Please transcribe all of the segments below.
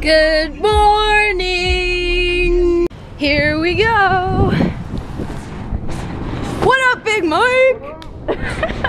Good morning. Here we go. What up, Big Mike?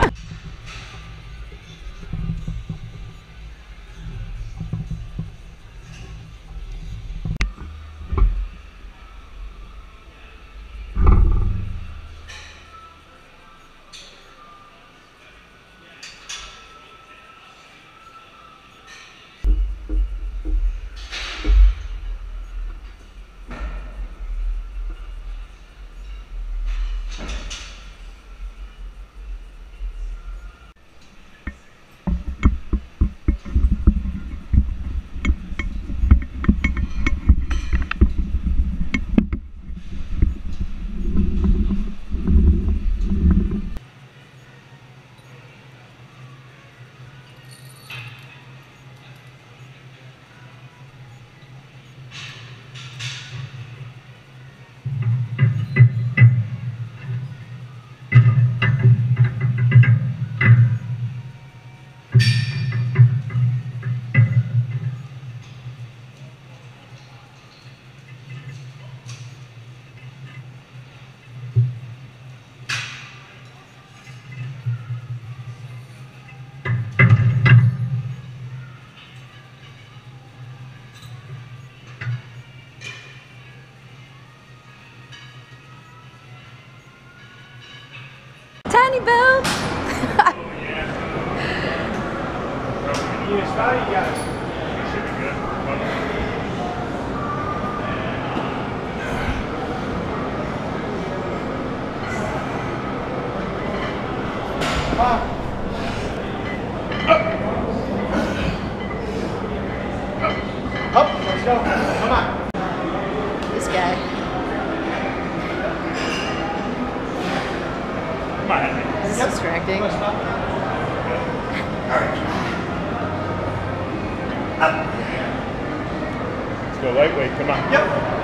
Tiny belt. Up, let's go. Come on. This guy. Come on. This is distracting. Let's go lightweight. Come on. Yep.